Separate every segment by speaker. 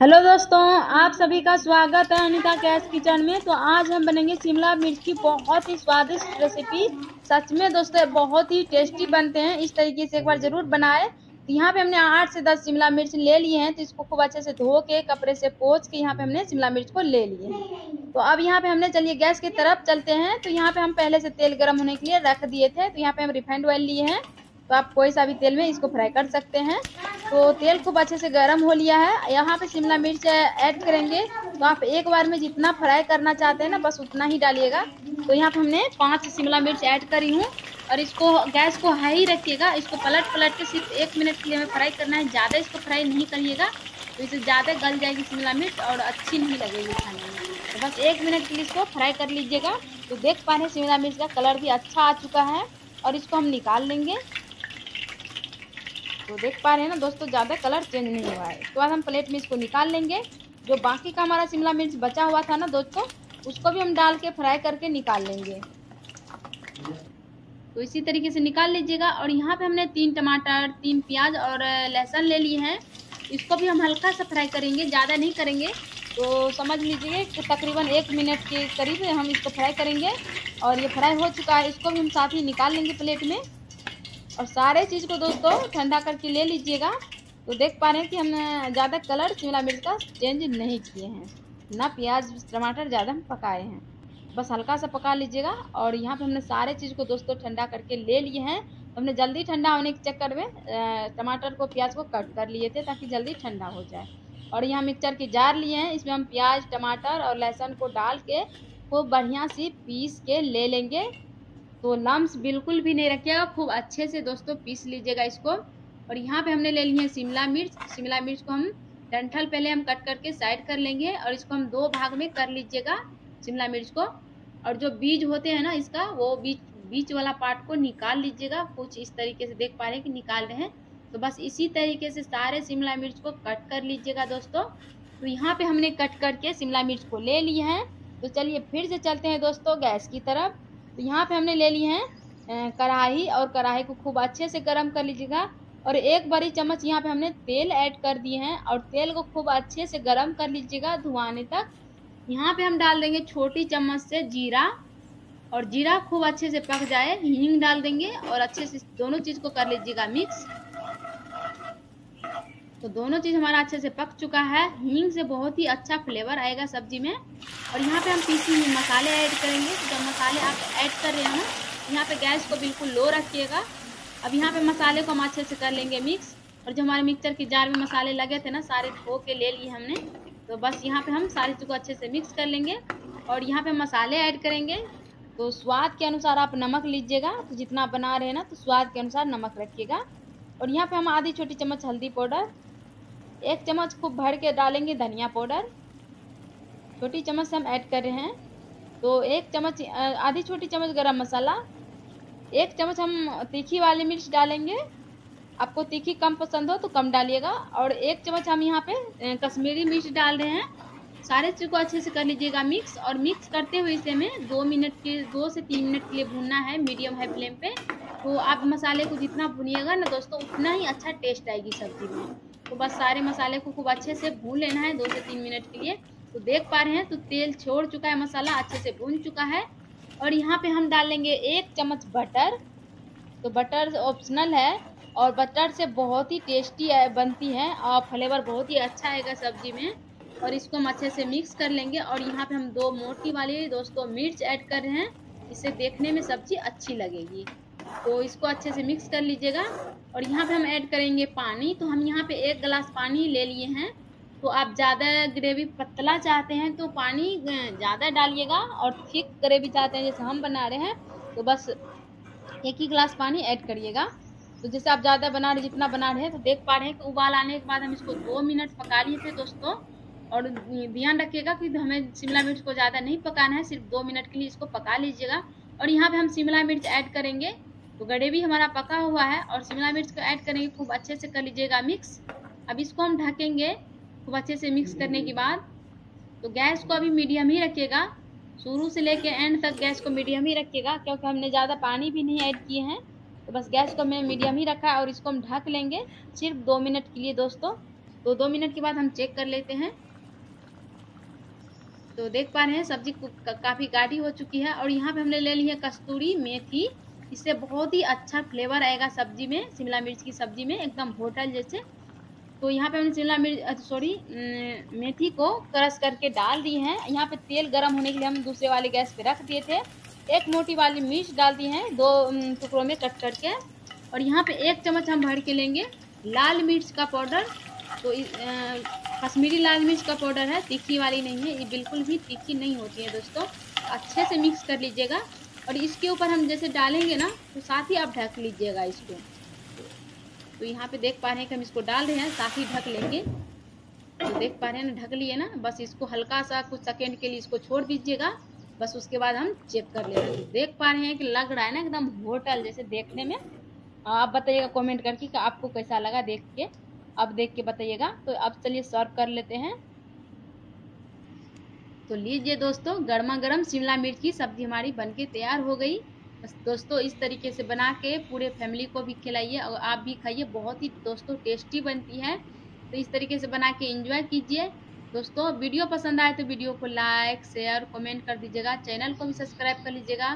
Speaker 1: Hello दोस्तों, आप सभी का स्वागत है अनिता कैश किचन में। तो आज हम बनेंगे शिमला मिर्च की बहुत ही स्वादिष्ट रेसिपी सच में दोस्तों बहुत ही टेस्टी बनते हैं। इस तरीके से एक बार ज़रूर बनाए। तो यहाँ पे हमने आठ से दस शिमला मिर्च ले लिए हैं। तो इसको खूब अच्छे से धो के, कपड़े से पोच के यहाँ पे हमने शिमला मिर्च को ले लिए। हैं तो अब यहाँ पे हमने, चलिए गैस की तरफ़ चलते हैं। तो यहाँ पे हम पहले से तेल गर्म होने के लिए रख दिए थे। तो यहाँ पे हम रिफाइंड ऑयल लिए हैं। तो आप कोई सा भी तेल में इसको फ्राई कर सकते हैं। तो तेल खूब अच्छे से गर्म हो लिया है। यहाँ पे शिमला मिर्च ऐड करेंगे। तो आप एक बार में जितना फ्राई करना चाहते हैं ना, बस उतना ही डालिएगा। तो यहाँ पे हमने पाँच शिमला मिर्च ऐड करी हूँ। और इसको, गैस को हाई रखिएगा। इसको पलट पलट के सिर्फ़ एक मिनट के लिए हमें फ्राई करना है। ज़्यादा इसको फ्राई नहीं करिएगा। तो इसे ज़्यादा गल जाएगी शिमला मिर्च और अच्छी नहीं लगेगी खाने में। तो बस एक मिनट के लिए इसको फ्राई कर लीजिएगा। तो देख पा रहे हैं शिमला मिर्च का कलर भी अच्छा आ चुका है। और इसको हम निकाल लेंगे। तो देख पा रहे हैं ना दोस्तों, ज़्यादा कलर चेंज नहीं हुआ है। तो बाद हम प्लेट में इसको निकाल लेंगे। जो बाकी का हमारा शिमला मिर्च बचा हुआ था ना दोस्तों, उसको भी हम डाल के फ्राई करके निकाल लेंगे। तो इसी तरीके से निकाल लीजिएगा। और यहाँ पे हमने तीन टमाटर, तीन प्याज और लहसुन ले लिए हैं। इसको भी हम हल्का सा फ्राई करेंगे, ज़्यादा नहीं करेंगे। तो समझ लीजिए कि तकरीबन एक मिनट के करीब हम इसको फ्राई करेंगे। और ये फ्राई हो चुका है, इसको भी हम साथ ही निकाल लेंगे प्लेट में। और सारे चीज़ को दोस्तों ठंडा करके ले लीजिएगा। तो देख पा रहे हैं कि हमने ज़्यादा कलर शिमला मिर्च का चेंज नहीं किए हैं। ना प्याज, टमाटर ज़्यादा हम पकाए हैं। बस हल्का सा पका लीजिएगा और यहाँ पे हमने सारे चीज़ को दोस्तों ठंडा करके ले लिए हैं। तो हमने जल्दी ठंडा होने के चक्कर में टमाटर को, प्याज को कट कर लिए थे ताकि जल्दी ठंडा हो जाए। और यहाँ मिक्सचर की जार लिए हैं। इसमें हम प्याज, टमाटर और लहसुन को डाल के खूब बढ़िया सी पीस के ले लेंगे। तो लम्स बिल्कुल भी नहीं रखिएगा। खूब अच्छे से दोस्तों पीस लीजिएगा इसको। और यहाँ पे हमने ले ली है शिमला मिर्च। शिमला मिर्च को हम डंठल पहले हम कट करके साइड कर लेंगे और इसको हम दो भाग में कर लीजिएगा शिमला मिर्च को। और जो बीज होते हैं ना इसका, वो बीज बीच वाला पार्ट को निकाल लीजिएगा। कुछ इस तरीके से देख पा रहे हैं कि निकाल रहे हैं। तो बस इसी तरीके से सारे शिमला मिर्च को कट कर लीजिएगा दोस्तों। तो यहाँ पे हमने कट करके शिमला मिर्च को ले लिए हैं। तो चलिए फिर से चलते हैं दोस्तों गैस की तरफ़। तो यहाँ पे हमने ले लिए हैं कढ़ाई और कढ़ाई को खूब अच्छे से गर्म कर लीजिएगा। और एक बड़ी चम्मच यहाँ पे हमने तेल ऐड कर दिए हैं और तेल को खूब अच्छे से गर्म कर लीजिएगा धुआने तक। यहाँ पे हम डाल देंगे छोटी चम्मच से जीरा और जीरा खूब अच्छे से पक जाए, हींग डाल देंगे और अच्छे से दोनों चीज़ को कर लीजिएगा मिक्स। तो दोनों चीज़ हमारा अच्छे से पक चुका है। हींग से बहुत ही अच्छा फ्लेवर आएगा सब्ज़ी में। और यहाँ पे हम पीसी हुई मसाले ऐड करेंगे। तो जब मसाले आप ऐड कर रहे हो यहाँ पे गैस को बिल्कुल लो रखिएगा। अब यहाँ पे मसाले को हम अच्छे से कर लेंगे मिक्स और जो हमारे मिक्सचर की जार में मसाले लगे थे ना, सारे धो के ले लिए हमने। तो बस यहाँ पे हम सारी चीज़ को अच्छे से मिक्स कर लेंगे। और यहाँ पे मसाले ऐड करेंगे। तो स्वाद के अनुसार आप नमक लीजिएगा। तो जितना बना रहे हैं ना तो स्वाद के अनुसार नमक रखिएगा। और यहाँ पे हम आधी छोटी चम्मच हल्दी पाउडर एक चम्मच खूब भर के डालेंगे धनिया पाउडर। छोटी चम्मच हम ऐड कर रहे हैं। तो एक चम्मच आधी छोटी चम्मच गरम मसाला। एक चम्मच हम तीखी वाली मिर्च डालेंगे। आपको तीखी कम पसंद हो तो कम डालिएगा। और एक चम्मच हम यहाँ पे कश्मीरी मिर्च डाल रहे हैं। सारे चीज़ को अच्छे से कर लीजिएगा मिक्स। और मिक्स करते हुए इसे हमें दो मिनट के, दो से तीन मिनट के लिए भूनना है मीडियम हाई फ्लेम पे। तो आप मसाले को जितना भुनिएगा ना दोस्तों, उतना ही अच्छा टेस्ट आएगी सब्ज़ी में। तो बस सारे मसाले को खूब अच्छे से भून लेना है, दो से तीन मिनट के लिए। तो देख पा रहे हैं तो तेल छोड़ चुका है मसाला, अच्छे से भून चुका है। और यहाँ पे हम डालेंगे एक चम्मच बटर। तो बटर ऑप्शनल है और बटर से बहुत ही टेस्टी बनती है और फ्लेवर बहुत ही अच्छा आएगा सब्ज़ी में। और इसको हम अच्छे से मिक्स कर लेंगे और यहाँ पे हम दो मोटी वाली दोस्तों मिर्च ऐड कर रहे हैं। इससे देखने में सब्ज़ी अच्छी लगेगी। तो इसको अच्छे से मिक्स कर लीजिएगा। और यहाँ पे हम ऐड करेंगे पानी। तो हम यहाँ पे एक गिलास पानी ले लिए हैं। तो आप ज़्यादा ग्रेवी पतला चाहते हैं तो पानी ज़्यादा डालिएगा। और थिक ग्रेवी चाहते हैं, जैसे हम बना रहे हैं तो बस एक ही गिलास पानी ऐड करिएगा। तो जैसे आप ज़्यादा बना रहे, जितना बना रहे हैं तो देख पा रहे हैं कि उबाल आने के बाद हम इसको दो मिनट पका लिए थे दोस्तों। और ध्यान रखिएगा कि हमें शिमला मिर्च को ज़्यादा नहीं पकाना है। सिर्फ़ दो मिनट के लिए इसको पका लीजिएगा। और यहाँ पे हम शिमला मिर्च ऐड करेंगे। तो भी हमारा पका हुआ है और शिमला मिर्च को ऐड करेंगे खूब अच्छे से, कर लीजिएगा मिक्स अब इसको हम ढकेंगे खूब अच्छे से मिक्स करने के बाद। तो गैस को अभी मीडियम ही रखिएगा। शुरू से लेके एंड तक गैस को मीडियम ही रखिएगा, क्योंकि हमने ज़्यादा पानी भी नहीं ऐड किए हैं। तो बस गैस को मैं मीडियम ही रखा है और इसको हम ढक लेंगे सिर्फ़ दो मिनट के लिए दोस्तों। तो दो मिनट के बाद हम चेक कर लेते हैं। तो देख पा रहे हैं सब्ज़ी काफ़ी गाढ़ी हो चुकी है और यहाँ पे हमने ले ली है कस्तूरी मेथी। इससे बहुत ही अच्छा फ्लेवर आएगा सब्ज़ी में, शिमला मिर्च की सब्ज़ी में, एकदम होटल जैसे। तो यहाँ पे हमने शिमला मिर्च सॉरी मेथी को क्रश करके डाल दी है। यहाँ पे तेल गर्म होने के लिए हम दूसरे वाले गैस पे रख दिए थे। एक मोटी वाली मिर्च डाल दी है, दो टुकड़ों में कट करके। और यहाँ पे एक चम्मच हम भर के लेंगे लाल मिर्च का पाउडर। तो कश्मीरी लाल मिर्च का पाउडर है, तीखी वाली नहीं है, ये बिल्कुल भी तीखी नहीं होती है दोस्तों। अच्छे से मिक्स कर लीजिएगा। और इसके ऊपर हम जैसे डालेंगे ना तो साथ ही आप ढक लीजिएगा इसको। तो यहाँ पे देख पा रहे हैं कि हम इसको डाल रहे हैं, साथ ही ढक लेंगे। तो देख पा रहे हैं ना, ढक लिए ना, बस इसको हल्का सा कुछ सेकेंड के लिए इसको छोड़ दीजिएगा। बस उसके बाद हम चेक कर ले रहे हैं देख पा रहे हैं कि लग रहा है ना एकदम होटल जैसे देखने में। आप बताइएगा कमेंट करके कि आपको कैसा लगा देख के। अब देख के बताइएगा। तो अब चलिए सर्व कर लेते हैं। तो लीजिए दोस्तों गर्मा गर्म शिमला मिर्च की सब्ज़ी हमारी बनके तैयार हो गई। बस दोस्तों, इस तरीके से बना के पूरे फैमिली को भी खिलाइए और आप भी खाइए, बहुत ही दोस्तों टेस्टी बनती है। तो इस तरीके से बना के इंजॉय कीजिए। दोस्तों, वीडियो पसंद आए तो वीडियो को लाइक शेयर कमेंट कर दीजिएगा। चैनल को भी सब्सक्राइब कर लीजिएगा।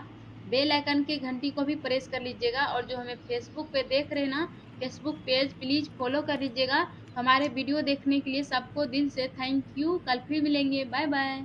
Speaker 1: बेल आइकन के घंटी को भी प्रेस कर लीजिएगा और जो हमें फेसबुक पे देख रहे हैं ना फेसबुक पेज प्लीज़ फॉलो कर लीजिएगा हमारे वीडियो देखने के लिए सबको दिल से थैंक यू कल फिर मिलेंगे। Bye bye